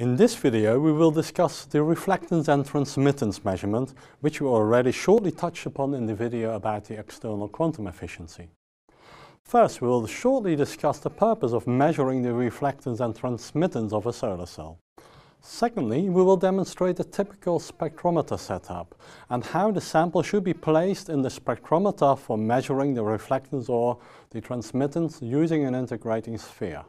In this video we will discuss the reflectance and transmittance measurement which we already shortly touched upon in the video about the external quantum efficiency. First we will shortly discuss the purpose of measuring the reflectance and transmittance of a solar cell. Secondly, we will demonstrate a typical spectrometer setup and how the sample should be placed in the spectrometer for measuring the reflectance or the transmittance using an integrating sphere.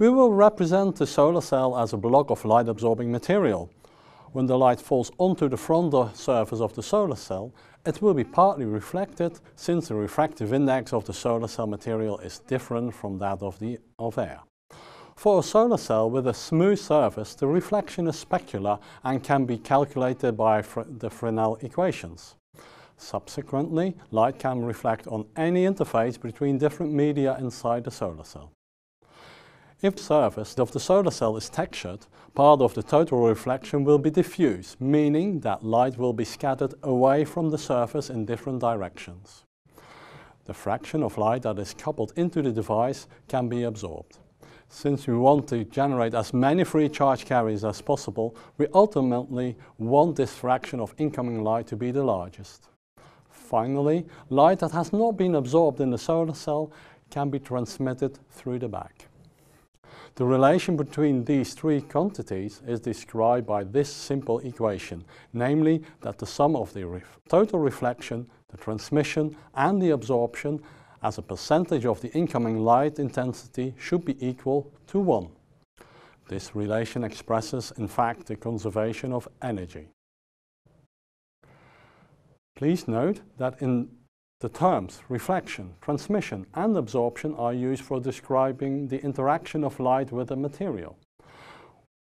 We will represent the solar cell as a block of light-absorbing material. When the light falls onto the front surface of the solar cell, it will be partly reflected since the refractive index of the solar cell material is different from that of, the, of air. For a solar cell with a smooth surface, the reflection is specular and can be calculated by fr the Fresnel equations. Subsequently, light can reflect on any interface between different media inside the solar cell. If the surface of the solar cell is textured, part of the total reflection will be diffuse, meaning that light will be scattered away from the surface in different directions. The fraction of light that is coupled into the device can be absorbed. Since we want to generate as many free charge carriers as possible, we ultimately want this fraction of incoming light to be the largest. Finally, light that has not been absorbed in the solar cell can be transmitted through the back. The relation between these three quantities is described by this simple equation, namely that the sum of the ref total reflection, the transmission and the absorption as a percentage of the incoming light intensity should be equal to 1. This relation expresses, in fact, the conservation of energy. Please note that in the terms reflection, transmission and absorption are used for describing the interaction of light with a material.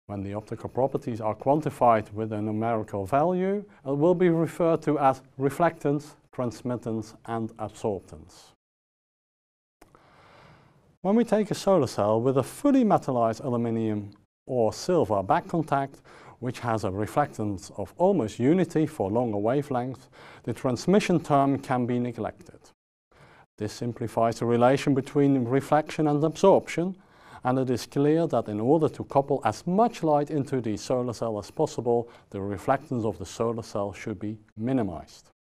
When the optical properties are quantified with a numerical value, it will be referred to as reflectance, transmittance and absorptance. When we take a solar cell with a fully metallized aluminium or silver back contact, which has a reflectance of almost unity for longer wavelengths, the transmission term can be neglected. This simplifies the relation between reflection and absorption, and it is clear that in order to couple as much light into the solar cell as possible, the reflectance of the solar cell should be minimized.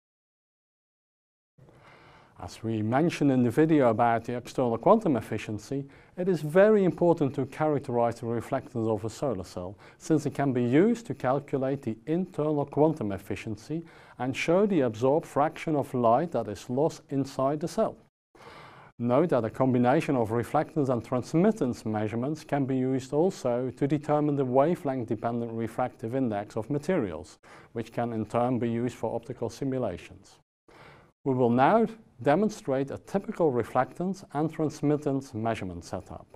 As we mentioned in the video about the external quantum efficiency, it is very important to characterize the reflectance of a solar cell, since it can be used to calculate the internal quantum efficiency and show the absorbed fraction of light that is lost inside the cell. Note that a combination of reflectance and transmittance measurements can be used also to determine the wavelength-dependent refractive index of materials, which can in turn be used for optical simulations. We will now demonstrate a typical reflectance and transmittance measurement setup.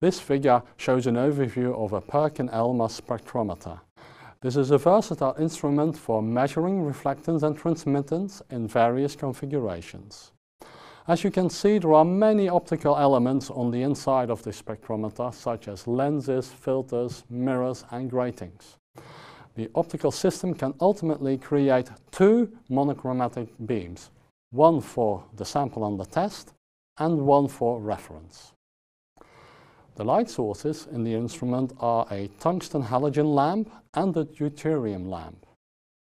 This figure shows an overview of a Perkin-Elmer spectrometer. This is a versatile instrument for measuring reflectance and transmittance in various configurations. As you can see, there are many optical elements on the inside of the spectrometer, such as lenses, filters, mirrors and gratings the optical system can ultimately create two monochromatic beams, one for the sample under test and one for reference. The light sources in the instrument are a tungsten halogen lamp and a deuterium lamp.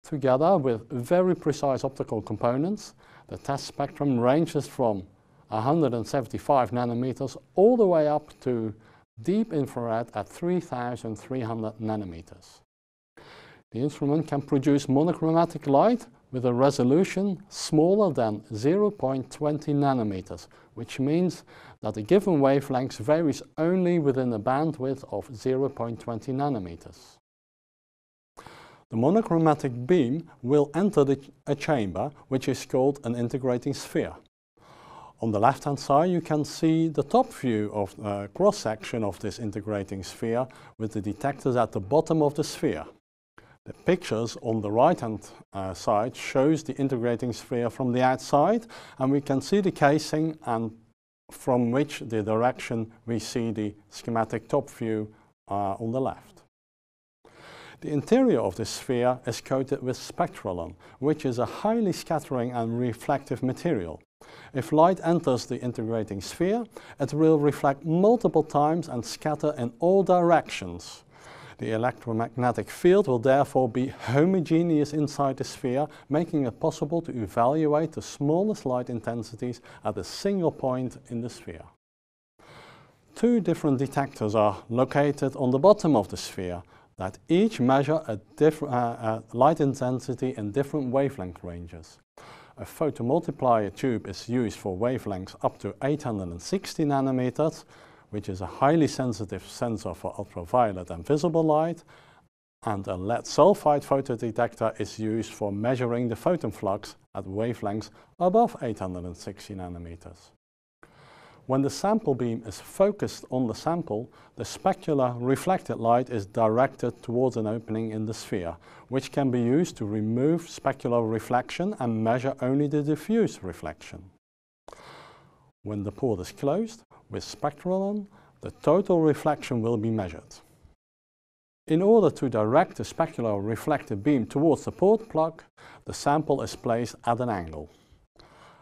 Together with very precise optical components, the test spectrum ranges from 175 nanometers all the way up to deep infrared at 3300 nanometers. The instrument can produce monochromatic light with a resolution smaller than 0.20 nanometers, which means that the given wavelength varies only within a bandwidth of 0.20 nanometers. The monochromatic beam will enter the, a chamber which is called an integrating sphere. On the left hand side you can see the top view of a uh, cross section of this integrating sphere with the detectors at the bottom of the sphere. The pictures on the right hand uh, side shows the integrating sphere from the outside and we can see the casing and from which the direction we see the schematic top view uh, on the left. The interior of the sphere is coated with spectralon, which is a highly scattering and reflective material. If light enters the integrating sphere, it will reflect multiple times and scatter in all directions. The electromagnetic field will therefore be homogeneous inside the sphere, making it possible to evaluate the smallest light intensities at a single point in the sphere. Two different detectors are located on the bottom of the sphere that each measure a different uh, uh, light intensity in different wavelength ranges. A photomultiplier tube is used for wavelengths up to 860 nanometers, which is a highly sensitive sensor for ultraviolet and visible light, and a lead sulfide photodetector is used for measuring the photon flux at wavelengths above 860 nanometers. When the sample beam is focused on the sample, the specular reflected light is directed towards an opening in the sphere, which can be used to remove specular reflection and measure only the diffuse reflection. When the port is closed, with Spectralon, the total reflection will be measured. In order to direct the specular reflected beam towards the port plug, the sample is placed at an angle.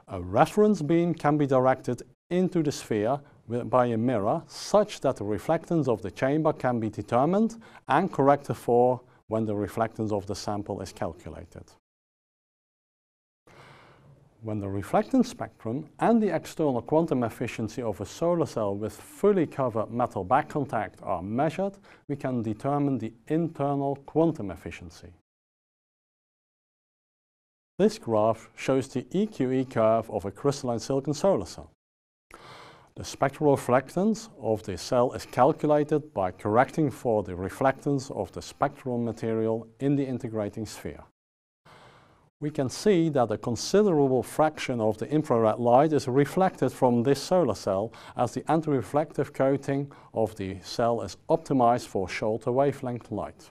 A reference beam can be directed into the sphere by a mirror such that the reflectance of the chamber can be determined and corrected for when the reflectance of the sample is calculated. When the reflectance spectrum and the external quantum efficiency of a solar cell with fully covered metal back contact are measured, we can determine the internal quantum efficiency. This graph shows the EQE curve of a crystalline silicon solar cell. The spectral reflectance of the cell is calculated by correcting for the reflectance of the spectralon material in the integrating sphere. We can see that a considerable fraction of the infrared light is reflected from this solar cell as the anti-reflective coating of the cell is optimized for shorter wavelength light.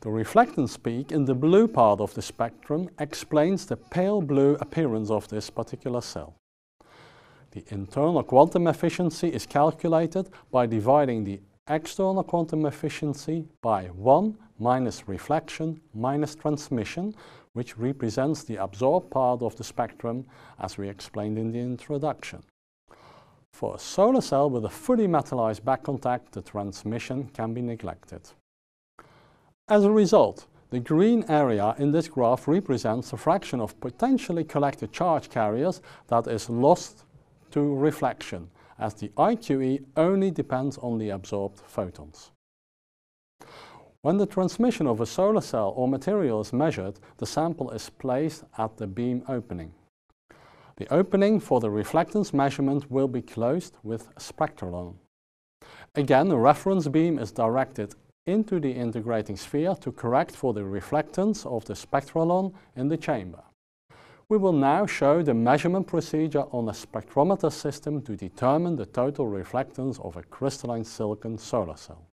The reflectance peak in the blue part of the spectrum explains the pale blue appearance of this particular cell. The internal quantum efficiency is calculated by dividing the external quantum efficiency by 1 minus reflection minus transmission, which represents the absorbed part of the spectrum as we explained in the introduction. For a solar cell with a fully metallized back contact, the transmission can be neglected. As a result, the green area in this graph represents the fraction of potentially collected charge carriers that is lost to reflection, as the IQE only depends on the absorbed photons. When the transmission of a solar cell or material is measured, the sample is placed at the beam opening. The opening for the reflectance measurement will be closed with a spectralon. Again, a reference beam is directed into the integrating sphere to correct for the reflectance of the spectralon in the chamber. We will now show the measurement procedure on a spectrometer system to determine the total reflectance of a crystalline silicon solar cell.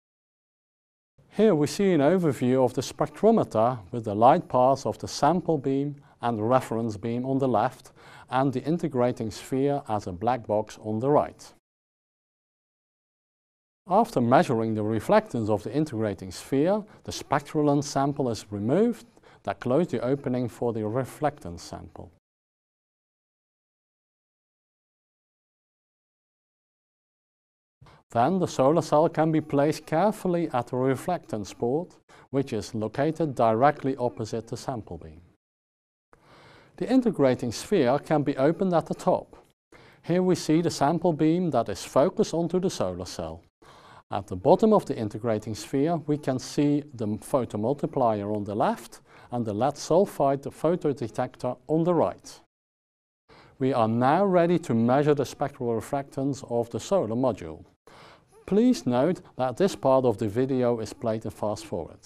Here we see an overview of the spectrometer with the light paths of the sample beam and the reference beam on the left and the integrating sphere as a black box on the right. After measuring the reflectance of the integrating sphere, the spectralon sample is removed that close the opening for the reflectance sample. Then the solar cell can be placed carefully at the reflectance port, which is located directly opposite the sample beam. The integrating sphere can be opened at the top. Here we see the sample beam that is focused onto the solar cell. At the bottom of the integrating sphere we can see the photomultiplier on the left and the lead sulfide photodetector on the right. We are now ready to measure the spectral reflectance of the solar module. Please note that this part of the video is played in fast forward.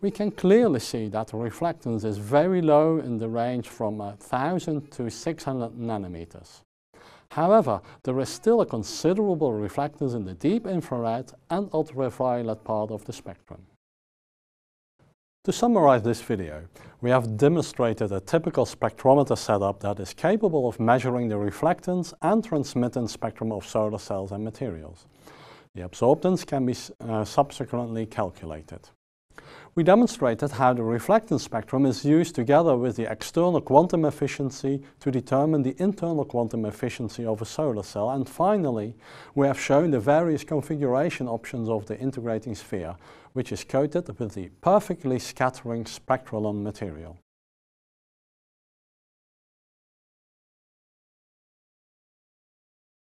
We can clearly see that the reflectance is very low in the range from 1000 to 600 nanometers. However, there is still a considerable reflectance in the deep infrared and ultraviolet part of the spectrum. To summarize this video, we have demonstrated a typical spectrometer setup that is capable of measuring the reflectance and transmittance spectrum of solar cells and materials. The absorptance can be uh, subsequently calculated. We demonstrated how the reflectance spectrum is used together with the external quantum efficiency to determine the internal quantum efficiency of a solar cell. And finally, we have shown the various configuration options of the integrating sphere, which is coated with the perfectly scattering spectralon material.